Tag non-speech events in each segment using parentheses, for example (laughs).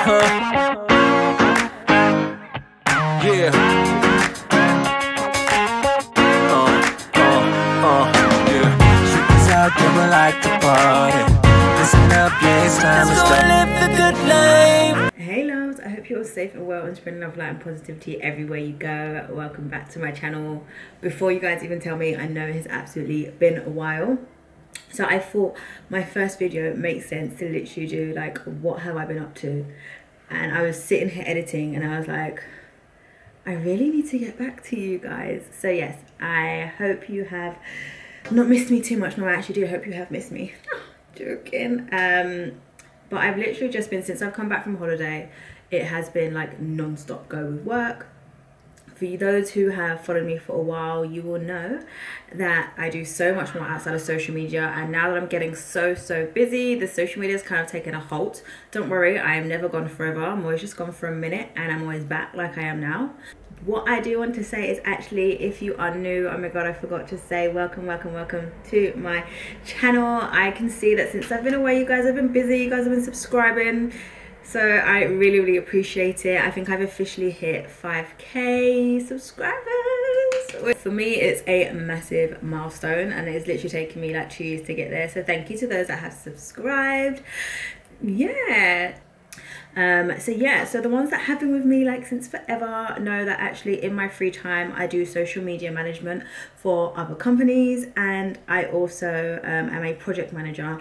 Uh-huh. Yeah. Uh, uh, uh, yeah. Shit out there, we like to party. Listen up, yeah, it's time to start. live the good life. Hey loves, I hope you're all safe and well and spreading love, light and positivity everywhere you go. Welcome back to my channel. Before you guys even tell me, I know it has absolutely been a while. So I thought my first video makes sense to literally do like, what have I been up to? And I was sitting here editing and I was like, I really need to get back to you guys. So yes, I hope you have not missed me too much. No, I actually do hope you have missed me. (laughs) Joking. Um, but I've literally just been, since I've come back from holiday, it has been like non-stop go with work. For those who have followed me for a while, you will know that I do so much more outside of social media. And now that I'm getting so, so busy, the social media has kind of taken a halt. Don't worry, I am never gone forever. I'm always just gone for a minute and I'm always back like I am now what I do want to say is actually if you are new oh my god I forgot to say welcome welcome welcome to my channel I can see that since I've been away you guys have been busy you guys have been subscribing so I really really appreciate it. I think I've officially hit 5k subscribers. For me it's a massive milestone and it's literally taken me like two years to get there. So thank you to those that have subscribed. Yeah. Um, so yeah so the ones that have been with me like since forever know that actually in my free time i do social media management for other companies and i also um, am a project manager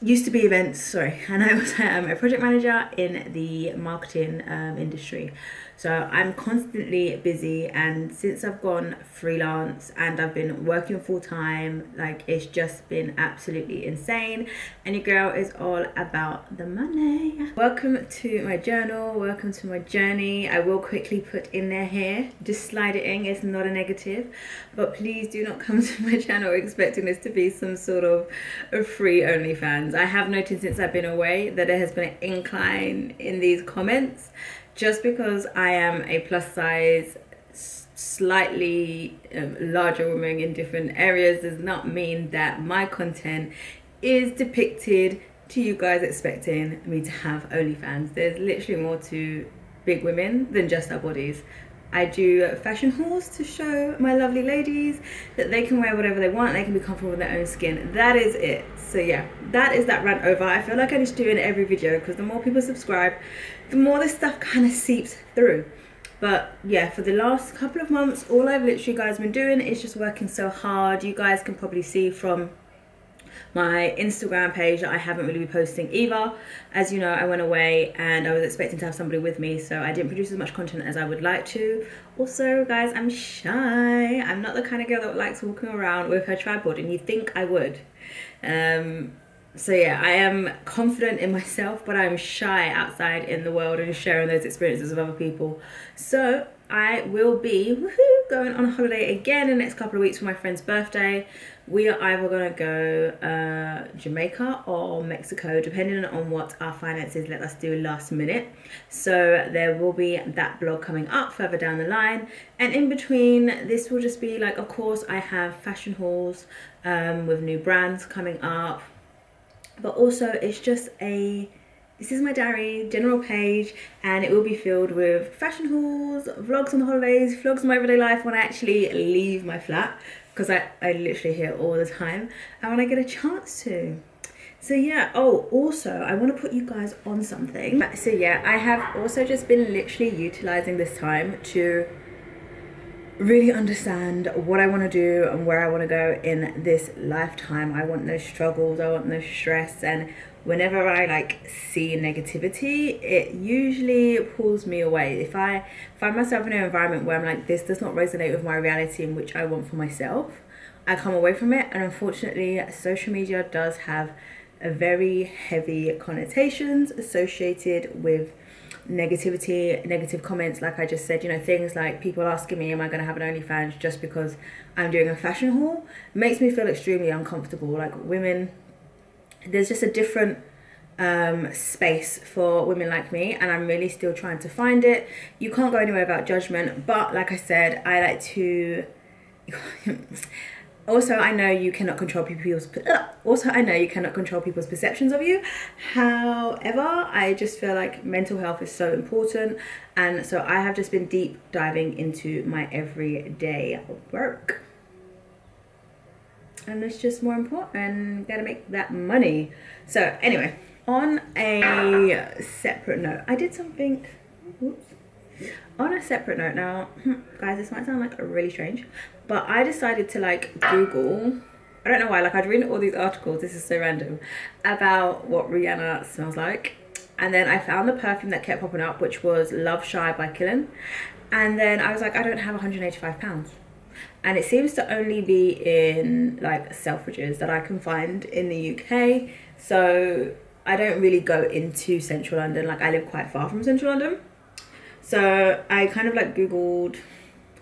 used to be events sorry (laughs) and i was am a project manager in the marketing um, industry so I'm constantly busy and since I've gone freelance and I've been working full time, like it's just been absolutely insane. And your girl is all about the money. Welcome to my journal, welcome to my journey. I will quickly put in there here, just slide it in, it's not a negative. But please do not come (laughs) to my channel expecting this to be some sort of free OnlyFans. I have noticed since I've been away that there has been an incline in these comments just because I am a plus size slightly um, larger woman in different areas does not mean that my content is depicted to you guys expecting me to have OnlyFans. There's literally more to big women than just our bodies. I do fashion hauls to show my lovely ladies that they can wear whatever they want, they can be comfortable with their own skin. That is it. So yeah, that is that rant over. I feel like I just do in every video because the more people subscribe, the more this stuff kind of seeps through. But yeah, for the last couple of months, all I've literally guys been doing is just working so hard. You guys can probably see from my Instagram page that I haven't really been posting either. As you know, I went away and I was expecting to have somebody with me, so I didn't produce as much content as I would like to. Also, guys, I'm shy. I'm not the kind of girl that likes walking around with her tripod, and you think I would. Um, so yeah, I am confident in myself, but I'm shy outside in the world and sharing those experiences with other people. So I will be going on a holiday again in the next couple of weeks for my friend's birthday. We are either going to go uh, Jamaica or Mexico, depending on what our finances let us do last minute. So there will be that blog coming up further down the line. And in between, this will just be like, of course, I have fashion hauls um, with new brands coming up but also it's just a this is my diary general page and it will be filled with fashion hauls vlogs on the holidays vlogs of my everyday life when i actually leave my flat because I, I literally hear it all the time and when i get a chance to. So yeah oh also i want to put you guys on something. So yeah i have also just been literally utilizing this time to really understand what I want to do and where I want to go in this lifetime. I want no struggles, I want no stress and whenever I like see negativity, it usually pulls me away. If I find myself in an environment where I'm like this does not resonate with my reality in which I want for myself, I come away from it and unfortunately social media does have a very heavy connotations associated with negativity, negative comments, like I just said, you know, things like people asking me, am I going to have an OnlyFans just because I'm doing a fashion haul, makes me feel extremely uncomfortable. Like women, there's just a different um, space for women like me, and I'm really still trying to find it. You can't go anywhere without judgment, but like I said, I like to. (laughs) also i know you cannot control people's uh, also i know you cannot control people's perceptions of you. However i just feel like mental health is so important. And so i have just been deep diving into my everyday work. And it's just more important. Gotta make that money. So anyway on a separate note i did something oops, on a separate note now (clears throat) guys this might sound like really strange but i decided to like google i don't know why like i'd read all these articles this is so random about what rihanna smells like and then i found the perfume that kept popping up which was love shy by Kilian and then i was like i don't have 185 pounds and it seems to only be in like Selfridges that I can find in the UK. So I don't really go into central London. Like I live quite far from central London. So I kind of like Googled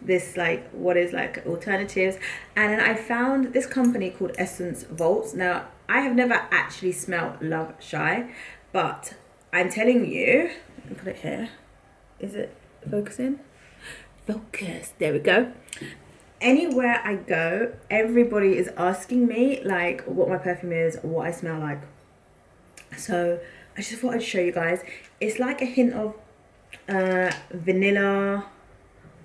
this like what is like alternatives and then I found this company called Essence Vaults. Now I have never actually smelled Love Shy, but I'm telling you, put it here. Is it focusing? Focus. There we go anywhere I go, everybody is asking me like what my perfume is, what I smell like. So I just thought I'd show you guys. It's like a hint of uh, vanilla,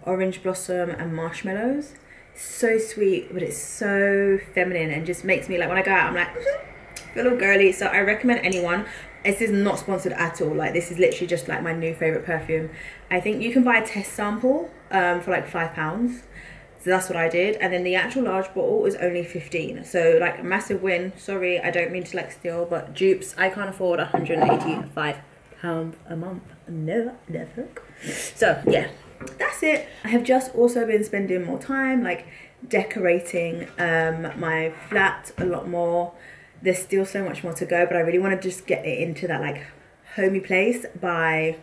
orange blossom and marshmallows. So sweet, but it's so feminine and just makes me like when I go out, I'm like feel all girly. So I recommend anyone. This is not sponsored at all. Like this is literally just like my new favorite perfume. I think you can buy a test sample um, for like five pounds so that's what I did. And then the actual large bottle is only 15. So like a massive win. Sorry, I don't mean to like steal, but dupes, I can't afford 185 a month. Never, never. So yeah, that's it. I have just also been spending more time like decorating um, my flat a lot more. There's still so much more to go, but I really want to just get it into that like homey place by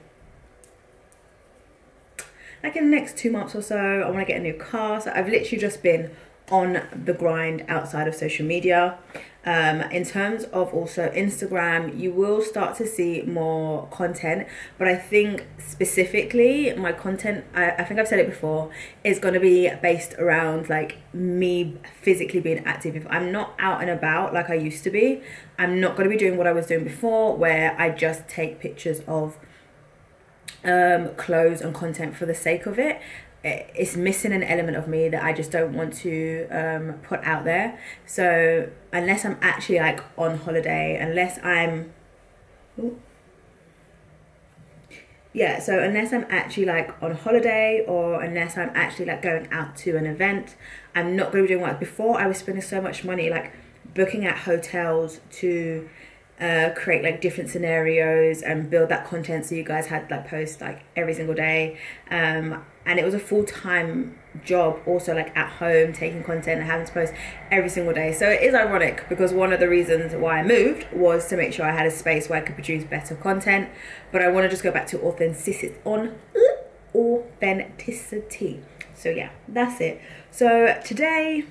like in the next two months or so i want to get a new car so i've literally just been on the grind outside of social media um, in terms of also instagram you will start to see more content but i think specifically my content i, I think i've said it before is going to be based around like me physically being active. If i'm not out and about like i used to be i'm not going to be doing what i was doing before where i just take pictures of um, clothes and content for the sake of it it's missing an element of me that I just don't want to um, put out there. So unless I'm actually like on holiday, unless I'm, ooh, yeah. So unless I'm actually like on holiday or unless I'm actually like going out to an event, I'm not going to be doing what before I was spending so much money like booking at hotels to uh, create like different scenarios and build that content so you guys had like post like every single day. Um, and it was a full-time job also like at home taking content and having to post every single day. So it is ironic because one of the reasons why I moved was to make sure I had a space where I could produce better content. But I want to just go back to authenticity on authenticity. So yeah that's it. So today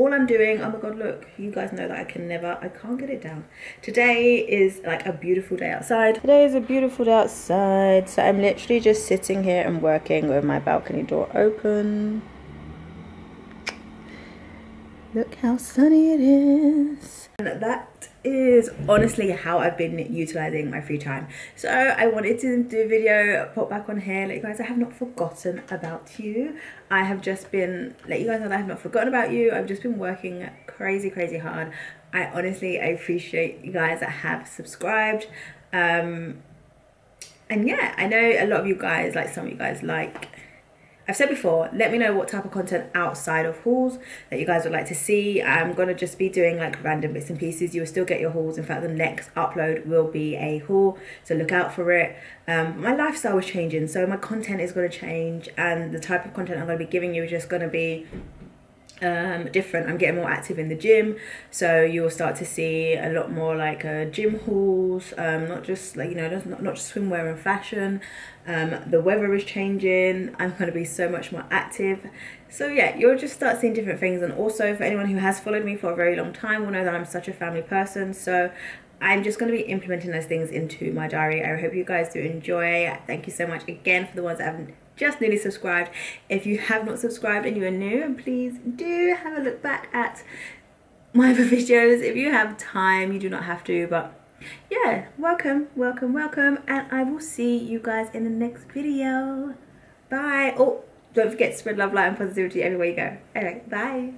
all I'm doing, oh my god, look, you guys know that I can never, I can't get it down. Today is like a beautiful day outside. Today is a beautiful day outside. So I'm literally just sitting here and working with my balcony door open. Look how sunny it is. And that is honestly how I've been utilizing my free time. So I wanted to do a video, pop back on here, let you guys, I have not forgotten about you. I have just been, let you guys know that I have not forgotten about you. I've just been working crazy, crazy hard. I honestly, appreciate you guys that have subscribed. Um, and yeah, I know a lot of you guys, like some of you guys like I've said before, let me know what type of content outside of hauls that you guys would like to see. I'm going to just be doing like random bits and pieces. You will still get your hauls. In fact, the next upload will be a haul, so look out for it. Um, my lifestyle is changing, so my content is going to change and the type of content I'm going to be giving you is just going to be um, different. I'm getting more active in the gym, so you'll start to see a lot more like uh, gym hauls, um, not just like you know, not, not just swimwear and fashion. Um, the weather is changing. I'm going to be so much more active. So yeah, you'll just start seeing different things. And also for anyone who has followed me for a very long time will know that I'm such a family person. So I'm just going to be implementing those things into my diary. I hope you guys do enjoy. Thank you so much again for the ones that have just nearly subscribed. If you have not subscribed and you are new, please do have a look back at my other (laughs) videos if you have time. You do not have to, but yeah, welcome, welcome, welcome. And I will see you guys in the next video. Bye. Oh, don't forget to spread love, light, and positivity everywhere you go. Alright, bye.